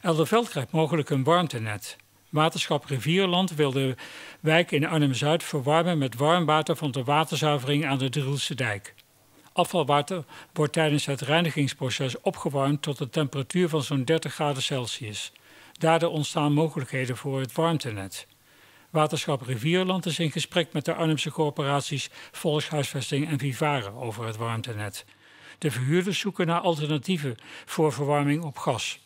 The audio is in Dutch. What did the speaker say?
Elderveld krijgt mogelijk een warmtenet. Waterschap Rivierland wil de wijk in Arnhem-Zuid verwarmen met warm water van de waterzuivering aan de Drielse dijk. Afvalwater wordt tijdens het reinigingsproces opgewarmd tot een temperatuur van zo'n 30 graden Celsius. Daardoor ontstaan mogelijkheden voor het warmtenet. Waterschap Rivierland is in gesprek met de Arnhemse corporaties Volkshuisvesting en Vivaren over het warmtenet. De verhuurders zoeken naar alternatieven voor verwarming op gas.